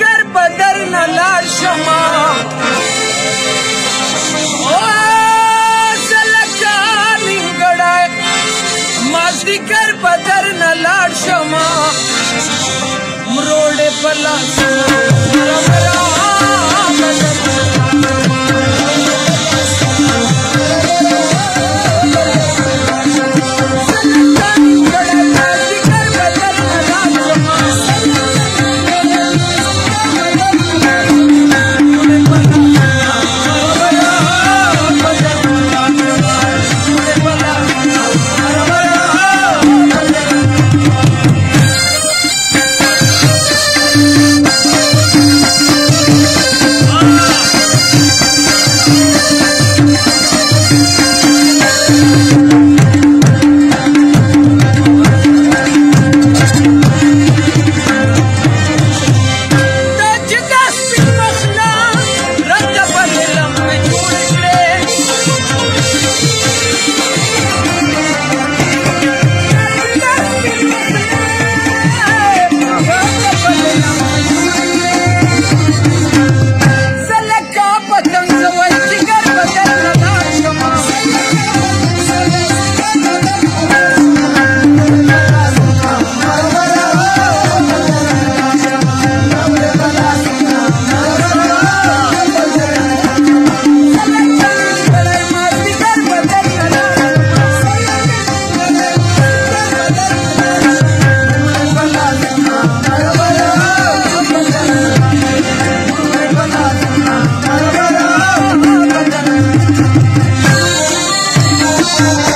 مگر بدر نه لار شما مازدیګر بدر نه لاړ شما مروړې په لاس Thank you.